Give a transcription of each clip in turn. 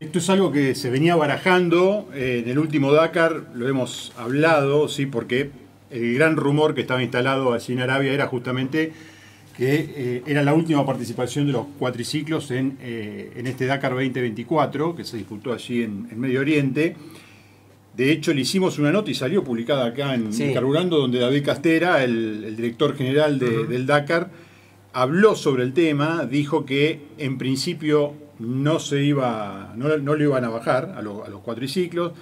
Esto es algo que se venía barajando eh, en el último Dakar, lo hemos hablado, sí, porque el gran rumor que estaba instalado allí en Arabia era justamente que eh, era la última participación de los cuatriciclos en, eh, en, este Dakar 2024, que se disputó allí en, Medio Oriente. De hecho, le hicimos una nota y salió publicada acá en Carburando, donde David Castera, el, director general del Dakar, habló sobre el tema, dijo que en principio no se iba, no, no lo iban a bajar a, a los cuatriciclos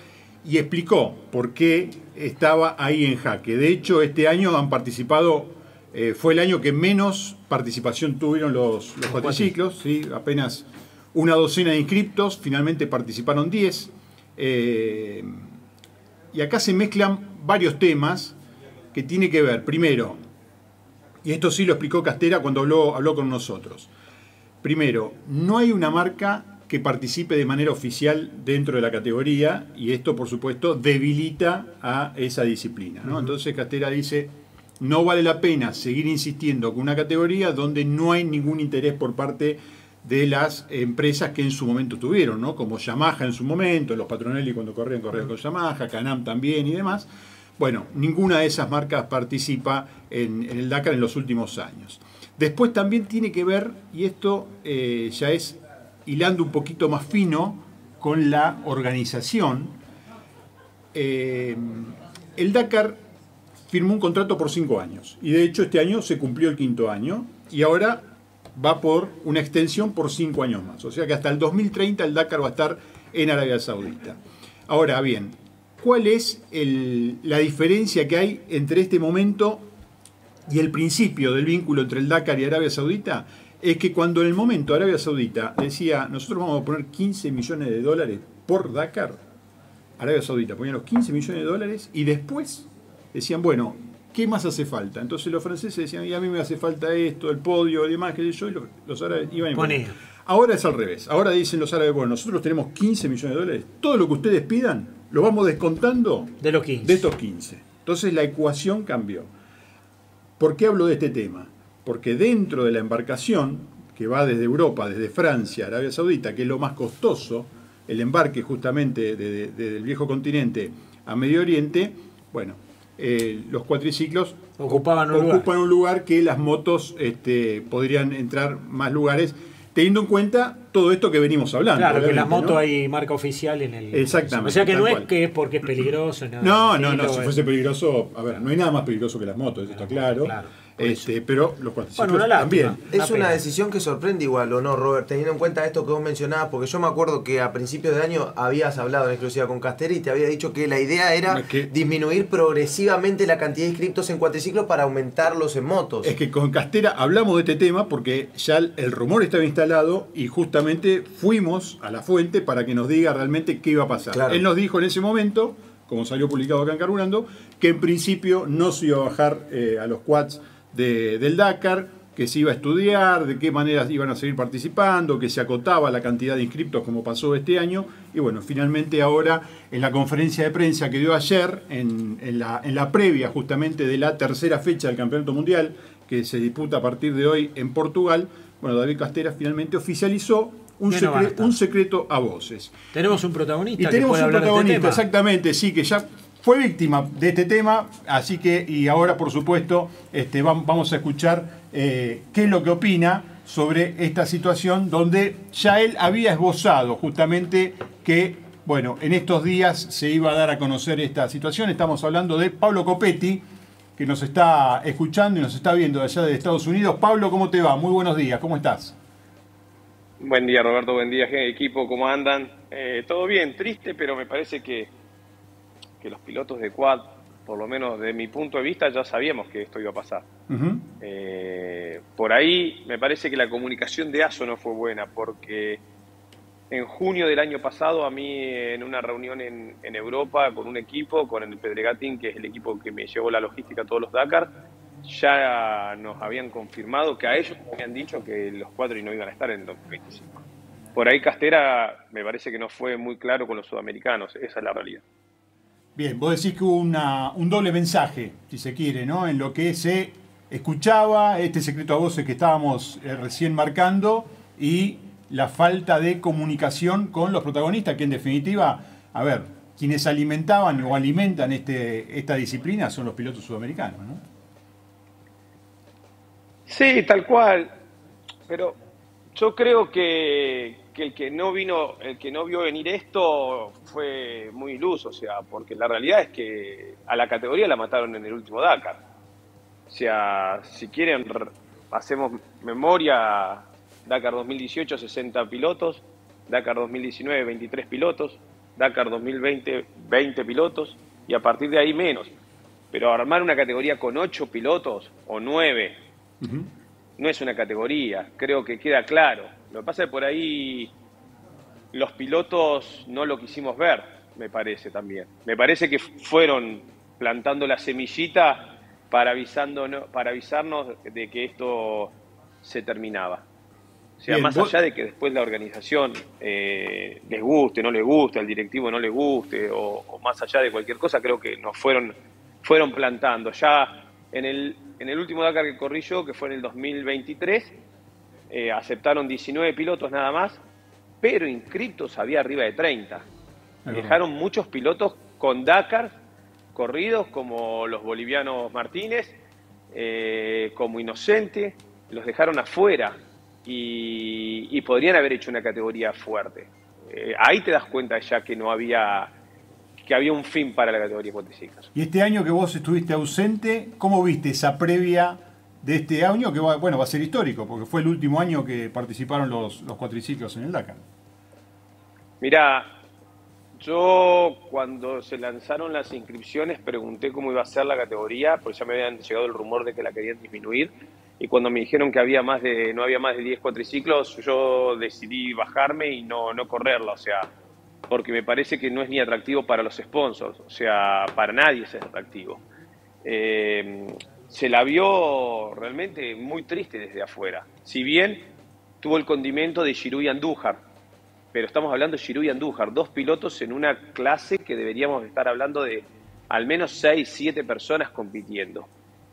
y explicó por qué estaba ahí en jaque. De hecho, este año han participado eh, fue el año que menos participación tuvieron los, cuatriciclos, ¿sí? apenas una docena de inscriptos, finalmente participaron 10. Eh, y acá se mezclan varios temas que tiene que ver, primero, y esto sí lo explicó Castera cuando habló, habló con nosotros. Primero, no hay una marca que participe de manera oficial dentro de la categoría y esto, por supuesto, debilita a esa disciplina. Entonces Castera dice, no vale la pena seguir insistiendo con una categoría donde no hay ningún interés por parte de las empresas que en su momento tuvieron, ¿no? como Yamaha en su momento, los Patronelli cuando corrían, corrían con Yamaha, Canam también y demás. Bueno, ninguna de esas marcas participa en, el Dakar en los últimos años. Después también tiene que ver, y esto eh, ya es hilando un poquito más fino con la organización, eh, el Dakar firmó un contrato por cinco años. Y de hecho este año se cumplió el quinto año y ahora va por una extensión por cinco años más. O sea que hasta el 2030 el Dakar va a estar en Arabia Saudita. Ahora bien, ¿cuál es la diferencia que hay entre este momento y el principio del vínculo entre el Dakar y Arabia Saudita? Es que cuando en el momento Arabia Saudita decía, nosotros vamos a poner 15 millones de dólares por Dakar, Arabia Saudita ponía los 15 millones de dólares y después decían, bueno, ¿qué más hace falta? Entonces los franceses decían, y a mí me hace falta esto, el podio y demás, que yo, y los, árabes iban ponían. Ahora es al revés. Ahora dicen los árabes, bueno, nosotros tenemos 15 millones de dólares, todo lo que ustedes pidan lo vamos descontando de, los 15. de estos 15. Entonces la ecuación cambió. ¿Por qué hablo de este tema? Porque dentro de la embarcación, que va desde Europa, desde Francia, Arabia Saudita, que es lo más costoso, el embarque justamente del viejo continente a Medio Oriente, bueno, eh, los cuatriciclos ocupaban un, ocupan lugar. un lugar que las motos este, podrían entrar más lugares, teniendo en cuenta todo esto que venimos hablando. Claro, que la moto hay marca oficial en el. Exactamente. O sea que no es que es porque es peligroso. No, no, no, si fuese peligroso, a ver, no hay nada más peligroso que las motos, eso está claro. claro. Este, pero los cuatriciclos también. Es una decisión que sorprende igual, ¿o no, Robert? Teniendo en cuenta esto que vos mencionabas, porque yo me acuerdo que a principios de año habías hablado en exclusiva con Castera y te había dicho que la idea era disminuir progresivamente la cantidad de inscriptos en cuatriciclos para aumentarlos en motos. Es que con Castera hablamos de este tema porque ya el rumor estaba instalado y justamente fuimos a la fuente para que nos diga realmente qué iba a pasar. Él nos dijo en ese momento, como salió publicado acá en Carburando, que en principio no se iba a bajar eh, a los quads del Dakar, que se iba a estudiar, de qué manera iban a seguir participando, que se acotaba la cantidad de inscriptos como pasó este año. Y bueno, finalmente ahora en la conferencia de prensa que dio ayer, en, la, en la previa justamente de la tercera fecha del Campeonato Mundial, que se disputa a partir de hoy en Portugal, bueno, David Castera finalmente oficializó un, un secreto a voces. Tenemos un protagonista. Y tenemos un este protagonista, exactamente, sí, que ya fue víctima de este tema, así que, y ahora por supuesto, este, vamos a escuchar eh, qué es lo que opina sobre esta situación donde ya él había esbozado justamente que, bueno, en estos días se iba a dar a conocer esta situación. Estamos hablando de Pablo Copetti, que nos está escuchando y nos está viendo allá de Estados Unidos. Pablo, ¿cómo te va? Muy buenos días, ¿cómo estás? Buen día, Roberto, buen día, equipo, ¿cómo andan? Eh, todo bien, triste, pero me parece que que los pilotos de quad, por lo menos de mi punto de vista, ya sabíamos que esto iba a pasar. Eh, por ahí me parece que la comunicación de ASO no fue buena, porque en junio del año pasado, a mí en una reunión en, Europa con un equipo, con el Pedregatin, que es el equipo que me llevó la logística a todos los Dakar, ya nos habían confirmado que a ellos me habían dicho que los cuatro no iban a estar en 2025. Por ahí Castera me parece que no fue muy claro con los sudamericanos, esa es la realidad. Bien, vos decís que hubo un doble mensaje, si se quiere, ¿no? En lo que se escuchaba este secreto a voces que estábamos eh, recién marcando y la falta de comunicación con los protagonistas, que en definitiva, a ver, quienes alimentaban o alimentan este, esta disciplina son los pilotos sudamericanos, ¿no? Sí, tal cual. Pero yo creo que, el que no vino, el que no vio venir esto fue muy iluso, o sea, porque la realidad es que a la categoría la mataron en el último Dakar. O sea, si quieren hacemos memoria, Dakar 2018 60 pilotos, Dakar 2019 23 pilotos, Dakar 2020 20 pilotos y a partir de ahí menos. Pero armar una categoría con 8 pilotos o 9 no es una categoría, creo que queda claro. Lo que pasa es que por ahí los pilotos no lo quisimos ver, me parece también. Me parece que fueron plantando la semillita para, avisando, para avisarnos de que esto se terminaba. O sea, más allá de que después la organización eh, les guste, no les guste, al directivo no le guste, o, más allá de cualquier cosa, creo que nos fueron, fueron plantando. Ya en el, en el último Dakar que corrí yo, que fue en el 2023, eh, aceptaron 19 pilotos nada más, pero inscritos había arriba de 30. Dejaron muchos pilotos con Dakar corridos, como los bolivianos Martínez, eh, como Inocente, los dejaron afuera y, podrían haber hecho una categoría fuerte. Eh, ahí te das cuenta ya que no había que había un fin para la categoría cuatriciclos. Y este año que vos estuviste ausente, ¿cómo viste esa previa de este año que va, bueno, va a ser histórico, porque fue el último año que participaron los, los cuatriciclos en el Dakar? Mira, yo cuando se lanzaron las inscripciones pregunté cómo iba a ser la categoría, porque ya me habían llegado el rumor de que la querían disminuir y cuando me dijeron que había más de no había más de 10 cuatriciclos, yo decidí bajarme y no no correrla, o sea, porque me parece que no es ni atractivo para los sponsors, o sea, para nadie es atractivo. Eh, se la vio realmente muy triste desde afuera. Si bien tuvo el condimento de Giroud y Andújar, pero estamos hablando de Giroud y Andújar, dos pilotos en una clase que deberíamos estar hablando de al menos 6, 7 personas compitiendo.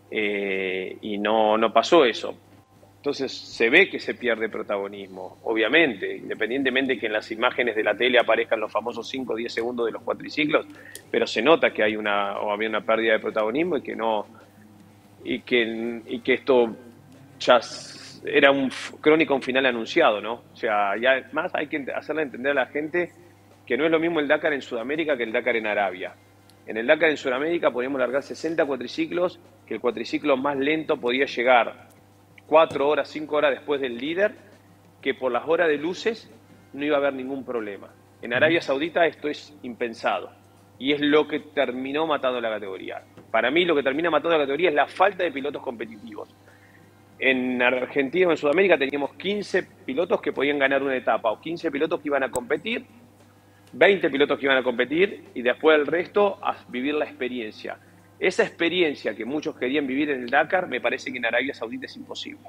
Eh, y no, no pasó eso. Entonces se ve que se pierde protagonismo, obviamente, independientemente que en las imágenes de la tele aparezcan los famosos 5 o 10 segundos de los cuatriciclos, pero se nota que hay una o había una pérdida de protagonismo y que no y que, y que esto ya era un crónica un final anunciado, ¿no? O sea, ya más hay que hacerle entender a la gente que no es lo mismo el Dakar en Sudamérica que el Dakar en Arabia. En el Dakar en Sudamérica podíamos largar 60 cuatriciclos, que el cuatriciclo más lento podía llegar cuatro horas, cinco horas después del líder, que por las horas de luces no iba a haber ningún problema. En Arabia Saudita esto es impensado y es lo que terminó matando la categoría. Para mí lo que termina matando la categoría es la falta de pilotos competitivos. En Argentina o en Sudamérica teníamos 15 pilotos que podían ganar una etapa o 15 pilotos que iban a competir, 20 pilotos que iban a competir y después el resto a vivir la experiencia. Esa experiencia que muchos querían vivir en el Dakar, me parece que en Arabia Saudita es imposible.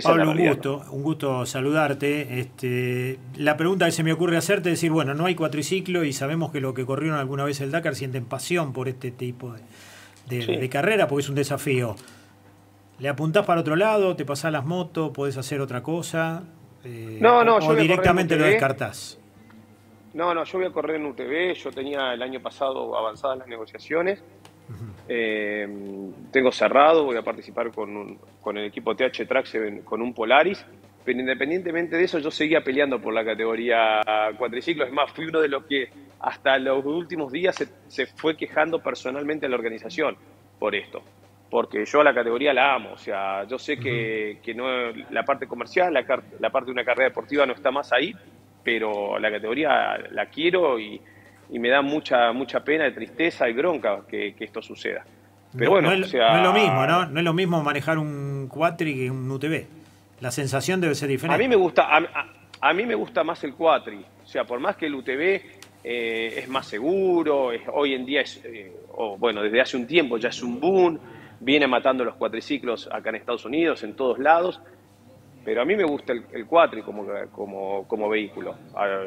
Pablo, un gusto, un gusto saludarte. Este, la pregunta que se me ocurre hacerte es decir, bueno, no hay cuatriciclo y sabemos que los que corrieron alguna vez el Dakar sienten pasión por este tipo de, carrera porque es un desafío. ¿Le apuntás para otro lado? ¿Te pasás las motos? ¿Podés hacer otra cosa? Eh, no, no, o directamente lo descartás. No, no, yo voy a correr en UTV. Yo tenía el año pasado avanzadas las negociaciones eh, tengo cerrado, voy a participar con, con el equipo TH Trax con un Polaris, pero independientemente de eso yo seguía peleando por la categoría cuatriciclo, es más, fui uno de los que hasta los últimos días se, fue quejando personalmente a la organización por esto, porque yo a la categoría la amo, o sea, yo sé que, que no la parte comercial, la, la parte de una carrera deportiva no está más ahí, pero la categoría la quiero y y me da mucha mucha pena, tristeza y bronca que, esto suceda. Pero bueno, no es, lo mismo, ¿no? No es lo mismo manejar un Quatri que un UTV. La sensación debe ser diferente. A mí me gusta, a, mí me gusta más el Quatri. O sea, por más que el UTV eh, es más seguro, hoy en día es, eh, o bueno, desde hace un tiempo ya es un boom, viene matando los cuatriciclos acá en Estados Unidos, en todos lados. Pero a mí me gusta el, el Quatri como, como, como vehículo.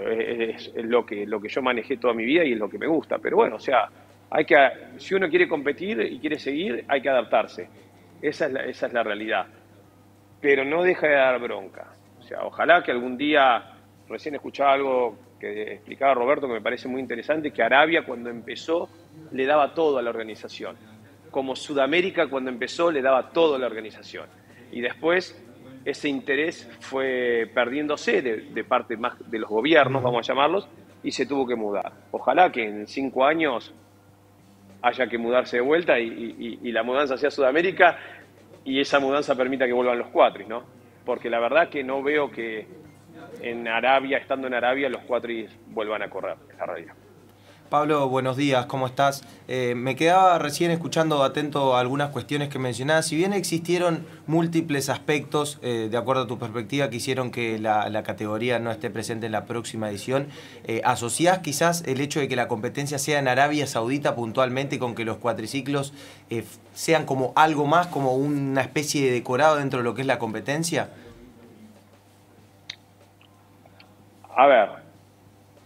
Es, lo, que, lo que yo manejé toda mi vida y es lo que me gusta. Pero bueno, o sea, hay que, si uno quiere competir y quiere seguir, hay que adaptarse. Esa es la, esa es la realidad. Pero no deja de dar bronca. O sea, ojalá que algún día, recién escuchaba algo que explicaba Roberto que me parece muy interesante, que Arabia cuando empezó le daba todo a la organización. Como Sudamérica cuando empezó le daba todo a la organización. Y después ese interés fue perdiéndose de, parte más de los gobiernos, vamos a llamarlos, y se tuvo que mudar. Ojalá que en cinco años haya que mudarse de vuelta y, la mudanza sea Sudamérica y esa mudanza permita que vuelvan los cuatris, ¿no? Porque la verdad que no veo que en Arabia, estando en Arabia, los cuatris vuelvan a correr, esa realidad. Pablo, buenos días, ¿cómo estás? Eh, me quedaba recién escuchando atento a algunas cuestiones que mencionabas. Si bien existieron múltiples aspectos, eh, de acuerdo a tu perspectiva, que hicieron que la, categoría no esté presente en la próxima edición, eh, ¿asociás quizás el hecho de que la competencia sea en Arabia Saudita puntualmente con que los cuatriciclos sean como algo más, como una especie de decorado dentro de lo que es la competencia? A ver,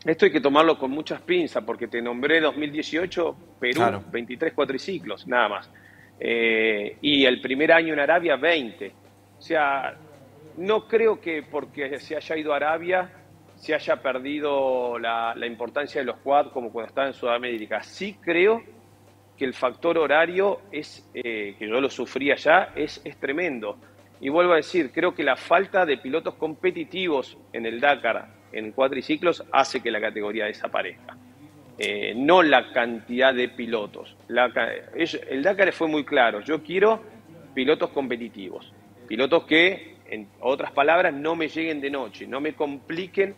esto hay que tomarlo con muchas pinzas, porque te nombré 2018, Perú, 23 cuatriciclos, nada más. Eh, y el primer año en Arabia, 20. O sea, no creo que porque se haya ido a Arabia se haya perdido la, importancia de los quad como cuando estaba en Sudamérica. Sí creo que el factor horario es, eh, que yo lo sufría ya, es, es tremendo. Y vuelvo a decir, creo que la falta de pilotos competitivos en el Dakar en cuatriciclos hace que la categoría desaparezca. Eh, no la cantidad de pilotos. el Dakar fue muy claro, yo quiero pilotos competitivos, pilotos que, en otras palabras, no me lleguen de noche, no me compliquen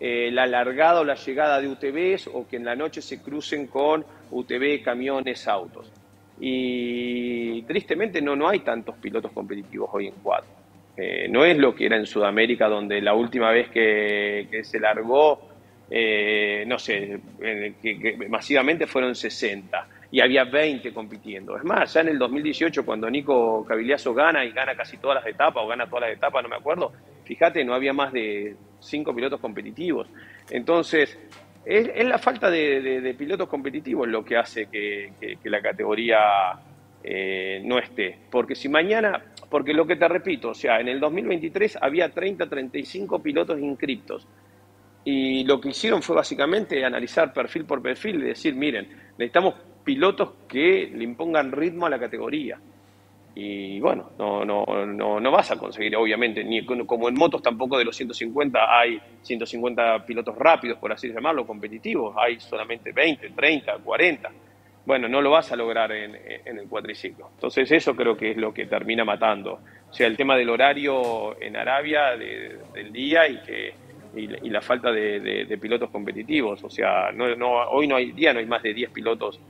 eh, la largada o la llegada de UTVs o que en la noche se crucen con UTV, camiones, autos. Y tristemente no, no hay tantos pilotos competitivos hoy en cuatro. Eh, no es lo que era en Sudamérica, donde la última vez que, se largó, eh, no sé, que, masivamente fueron 60 y había 20 compitiendo. Es más, ya en el 2018, cuando Nico Cavigliazo gana y gana casi todas las etapas, o gana todas las etapas, no me acuerdo, fíjate, no había más de 5 pilotos competitivos. Entonces, es, la falta de, pilotos competitivos lo que hace que, la categoría eh, no esté. Porque si mañana porque lo que te repito, o sea, en el 2023 había 30, 35 pilotos inscriptos. Y lo que hicieron fue básicamente analizar perfil por perfil y decir, miren, necesitamos pilotos que le impongan ritmo a la categoría. Y bueno, no, no, no, no vas a conseguir, obviamente, ni como en motos tampoco de los 150 hay 150 pilotos rápidos, por así llamarlo, competitivos, hay solamente 20, 30, 40 bueno, no lo vas a lograr en, el cuatriciclo. Entonces eso creo que es lo que termina matando. O sea, el tema del horario en Arabia del día y que y, la falta de, pilotos competitivos. O sea, no, hoy no hay día, no hay más de 10 pilotos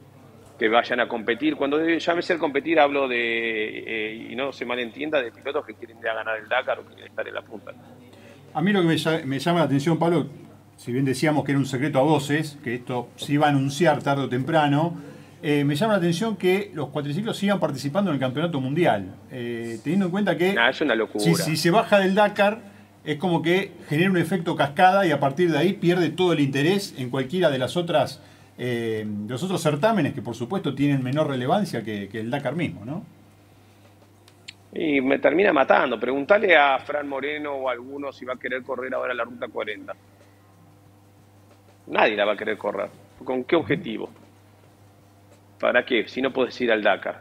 que vayan a competir. Cuando llame ser competir hablo de, eh, y no se malentienda, de pilotos que quieren ir ganar el Dakar o que quieren estar en la punta. A mí lo que me, me llama la atención, Pablo, si bien decíamos que era un secreto a voces, que esto se iba a anunciar tarde o temprano, eh, me llama la atención que los cuatriciclos sigan participando en el campeonato mundial, eh, teniendo en cuenta que es una locura. Si, se baja del Dakar es como que genera un efecto cascada y a partir de ahí pierde todo el interés en cualquiera de las otras eh, de los otros certámenes que por supuesto tienen menor relevancia que, el Dakar mismo, ¿no? Y me termina matando. Preguntale a Fran Moreno o a alguno si va a querer correr ahora la ruta 40. Nadie la va a querer correr. ¿Con qué objetivo? ¿Para qué? Si no puedes ir al Dakar.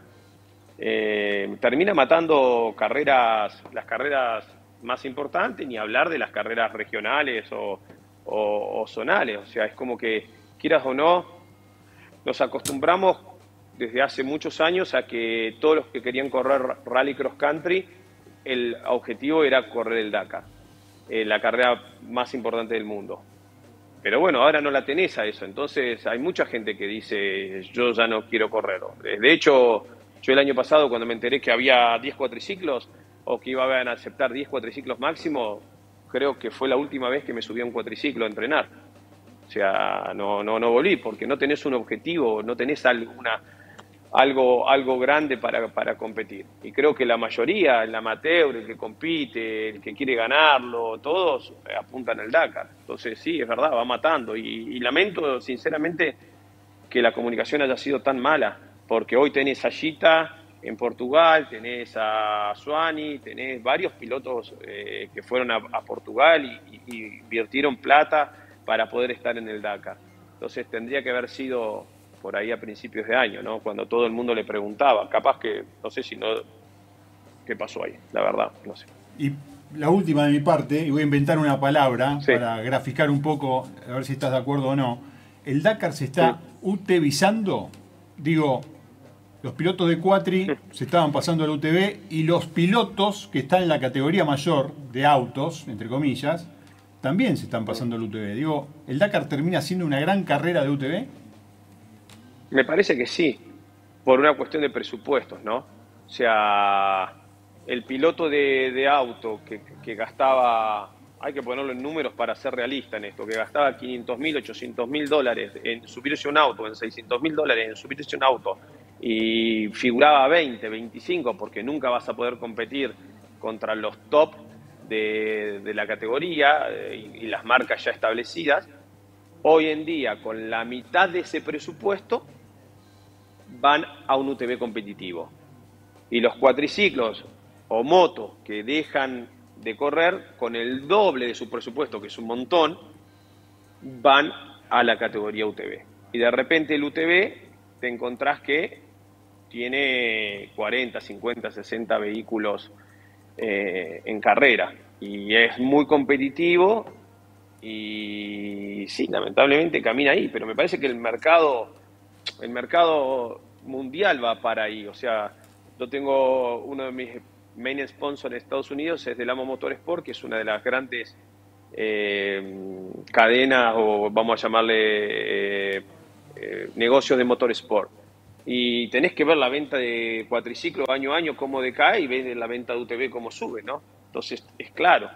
Eh, termina matando carreras, las carreras más importantes, ni hablar de las carreras regionales o, zonales. O sea, es como que, quieras o no, nos acostumbramos desde hace muchos años a que todos los que querían correr rally cross country, el objetivo era correr el Dakar, eh, la carrera más importante del mundo. Pero bueno, ahora no la tenés a eso. Entonces hay mucha gente que dice, yo ya no quiero correr. De hecho, yo el año pasado cuando me enteré que había 10 cuatriciclos o que iban a aceptar 10 cuatriciclos máximo, creo que fue la última vez que me subí a un cuatriciclo a entrenar. O sea, no, no, no volví porque no tenés un objetivo, no tenés alguna algo, algo grande para, para, competir. Y creo que la mayoría, el amateur, el que compite, el que quiere ganarlo, todos apuntan al Dakar. Entonces sí, es verdad, va matando. Y, lamento sinceramente que la comunicación haya sido tan mala, porque hoy tenés a Gita en Portugal, tenés a Suani, tenés varios pilotos eh, que fueron a, Portugal y, invirtieron plata para poder estar en el Dakar. Entonces tendría que haber sido por ahí a principios de año, ¿no? Cuando todo el mundo le preguntaba. Capaz que, no sé si no, qué pasó ahí, la verdad, no sé. Y la última de mi parte, y voy a inventar una palabra para graficar un poco, a ver si estás de acuerdo o no. El Dakar se está utilizando, digo, los pilotos de Quatri se estaban pasando al UTV y los pilotos que están en la categoría mayor de autos, entre comillas, también se están pasando al UTV. Digo, ¿el Dakar termina siendo una gran carrera de UTV? Me parece que sí, por una cuestión de presupuestos, ¿no? O sea, el piloto de, auto que, gastaba, hay que ponerlo en números para ser realista en esto, que gastaba 500 mil, 800 mil dólares en subirse un auto, en 600 mil dólares en subirse un auto y figuraba 20, 25, porque nunca vas a poder competir contra los top de, la categoría eh, y, las marcas ya establecidas, hoy en día con la mitad de ese presupuesto van a un UTV competitivo. Y los cuatriciclos o motos que dejan de correr con el doble de su presupuesto, que es un montón, van a la categoría UTV. Y de repente el UTV te encontrás que tiene 40, 50, 60 vehículos eh, en carrera y es muy competitivo y sí, lamentablemente camina ahí, pero me parece que el mercado, el mercado mundial va para ahí, o sea, yo tengo uno de mis main sponsors en Estados Unidos es del Amo Motorsport, que es una de las grandes eh, cadenas o vamos a llamarle eh, negocios de motorsport y tenés que ver la venta de cuatriciclo año a año cómo decae y ves la venta de UTV cómo sube, ¿no? Entonces es claro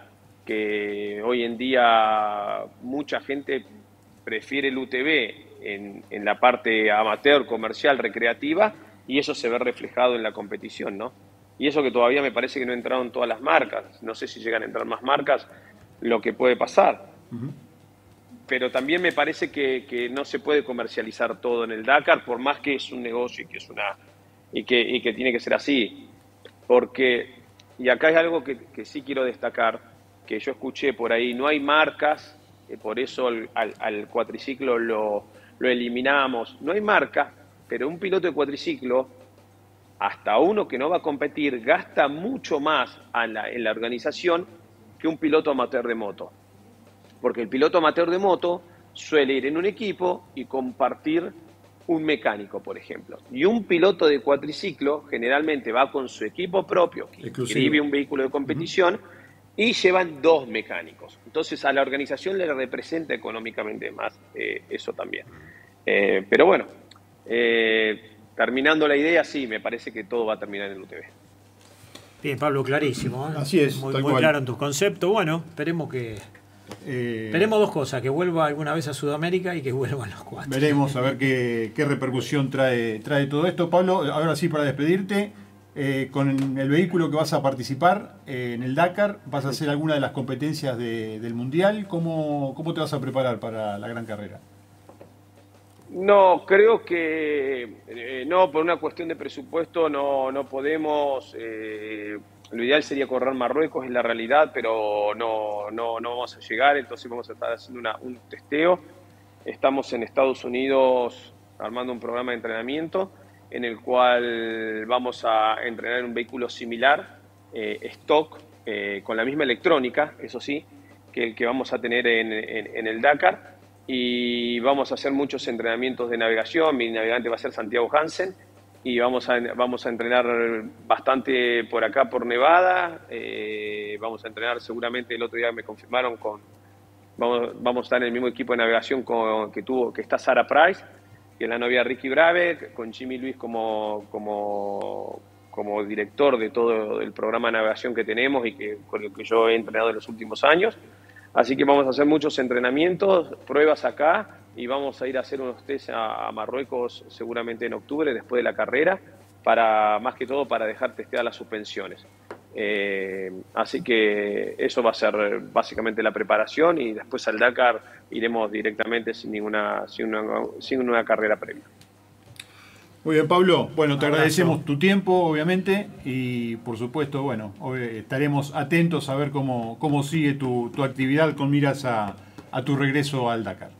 que hoy en día mucha gente prefiere el UTV en, en la parte amateur, comercial, recreativa y eso se ve reflejado en la competición, ¿no? Y eso que todavía me parece que no entraron todas las marcas, no sé si llegan a entrar más marcas, lo que puede pasar pero también me parece que, no se puede comercializar todo en el Dakar, por más que es un negocio y que es una y que, y que tiene que ser así. Porque, y acá hay algo que, sí quiero destacar, que yo escuché por ahí, no hay marcas, eh, por eso al, cuatriciclo lo, lo eliminamos, no hay marca, pero un piloto de cuatriciclo, hasta uno que no va a competir, gasta mucho más en la organización que un piloto amateur de moto. Porque el piloto amateur de moto suele ir en un equipo y compartir un mecánico, por ejemplo. Y un piloto de cuatriciclo generalmente va con su equipo propio, que escribe un vehículo de competición, y llevan dos mecánicos. Entonces a la organización le representa económicamente más eh, eso también. Eh, pero bueno, eh, terminando la idea, sí, me parece que todo va a terminar en el UTV. Bien, Pablo, clarísimo. Así es. Muy, muy claro en tus conceptos. Bueno, esperemos que eh, Esperemos dos cosas, que vuelva alguna vez a Sudamérica y que vuelvan los cuatro. Veremos a ver qué, repercusión trae, trae todo esto. Pablo, ahora sí para despedirte, eh, con el vehículo que vas a participar eh, en el Dakar, ¿vas a hacer alguna de las competencias del Mundial? ¿Cómo, ¿Cómo te vas a preparar para la gran carrera? No, creo que no, por una cuestión de presupuesto no, no podemos lo ideal sería correr Marruecos, es la realidad, pero no, no, no vamos a llegar, entonces vamos a estar haciendo una, un testeo. Estamos en Estados Unidos armando un programa de entrenamiento en el cual vamos a entrenar en un vehículo similar, eh, stock, eh, con la misma electrónica, eso sí, que el que vamos a tener en, en, el Dakar. Y vamos a hacer muchos entrenamientos de navegación. Mi navegante va a ser Santiago Hansen y vamos a, vamos a entrenar bastante por acá, por Nevada. Eh, vamos a entrenar seguramente, el otro día me confirmaron con... Vamos, vamos a estar en el mismo equipo de navegación con, que tuvo que está Sara Price, que es la novia de Ricky Brave, con Jimmy Luis como, como, como director de todo el programa de navegación que tenemos y que, con el que yo he entrenado en los últimos años. Así que vamos a hacer muchos entrenamientos, pruebas acá y vamos a ir a hacer unos test a, Marruecos seguramente en octubre, después de la carrera, para más que todo para dejar testear las suspensiones. Eh, así que eso va a ser básicamente la preparación y después al Dakar iremos directamente sin ninguna, sin una, sin una carrera previa. Muy bien, Pablo. Bueno, te agradecemos tu tiempo, obviamente, y por supuesto, bueno, estaremos atentos a ver cómo, cómo sigue tu, actividad con miras a, tu regreso al Dakar.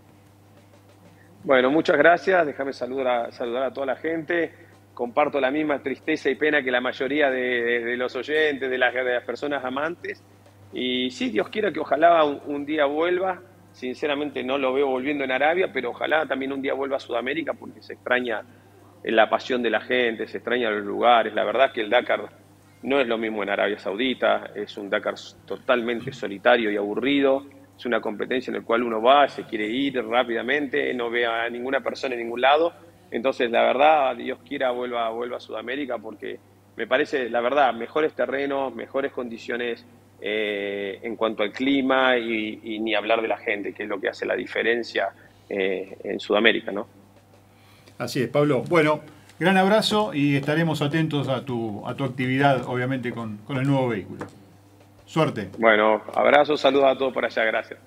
Bueno, muchas gracias. Déjame saludar a, saludar a toda la gente. Comparto la misma tristeza y pena que la mayoría de, los oyentes, de las, personas amantes. Y sí, Dios quiera que ojalá un día vuelva. Sinceramente no lo veo volviendo en Arabia, pero ojalá también un día vuelva a Sudamérica porque se extraña la pasión de la gente, se extraña los lugares. La verdad que el Dakar no es lo mismo en Arabia Saudita, es un Dakar totalmente solitario y aburrido. Es una competencia en la cual uno va, se quiere ir rápidamente, no ve a ninguna persona en ningún lado. Entonces, la verdad, Dios quiera vuelva, vuelva a Sudamérica porque me parece, la verdad, mejores terrenos, mejores condiciones eh, en cuanto al clima y, ni hablar de la gente, que es lo que hace la diferencia eh, en Sudamérica, ¿no? Así es, Pablo. Bueno, gran abrazo y estaremos atentos a tu, a tu actividad, obviamente, con, con el nuevo vehículo. Suerte. Bueno, abrazo, saludos a todos por allá, gracias.